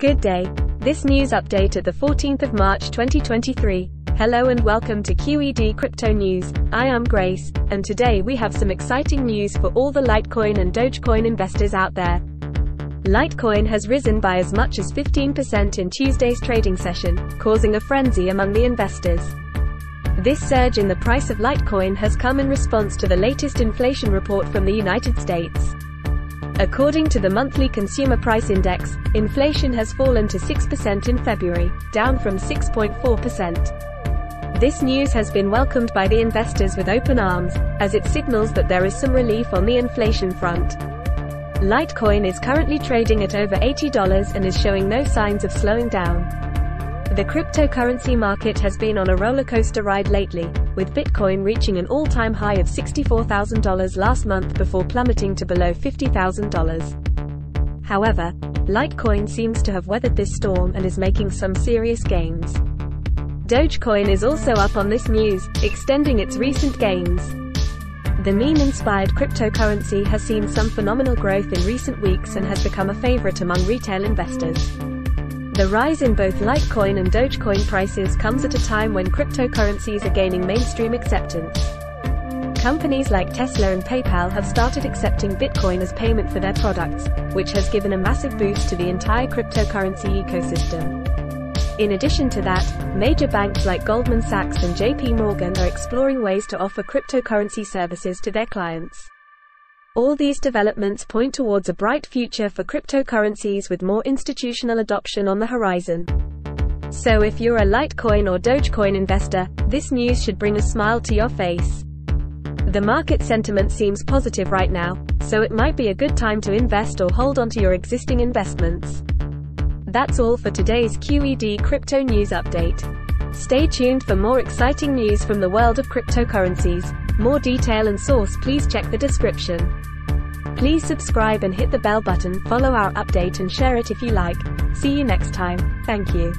Good day. This news update at the 14th of March 2023. Hello and welcome to QED Crypto News. I am Grace, and today we have some exciting news for all the Litecoin and Dogecoin investors out there. Litecoin has risen by as much as 15% in Tuesday's trading session, causing a frenzy among the investors. This surge in the price of Litecoin has come in response to the latest inflation report from the United States. According to the monthly consumer price index, inflation has fallen to 6% in February, down from 6.4%. This news has been welcomed by the investors with open arms, as it signals that there is some relief on the inflation front. Litecoin is currently trading at over $80 and is showing no signs of slowing down. The cryptocurrency market has been on a rollercoaster ride lately, with Bitcoin reaching an all-time high of $64,000 last month before plummeting to below $50,000. However, Litecoin seems to have weathered this storm and is making some serious gains. Dogecoin is also up on this news, extending its recent gains. The meme-inspired cryptocurrency has seen some phenomenal growth in recent weeks and has become a favorite among retail investors. The rise in both Litecoin and Dogecoin prices comes at a time when cryptocurrencies are gaining mainstream acceptance. Companies like Tesla and PayPal have started accepting Bitcoin as payment for their products, which has given a massive boost to the entire cryptocurrency ecosystem. In addition to that, major banks like Goldman Sachs and JP Morgan are exploring ways to offer cryptocurrency services to their clients. All these developments point towards a bright future for cryptocurrencies with more institutional adoption on the horizon. So if you're a Litecoin or Dogecoin investor, this news should bring a smile to your face. The market sentiment seems positive right now, so it might be a good time to invest or hold onto your existing investments. That's all for today's QED Crypto News Update. Stay tuned for more exciting news from the world of cryptocurrencies. More detail and source please check the description. Please subscribe and hit the bell button, follow our update and share it if you like. See you next time. Thank you.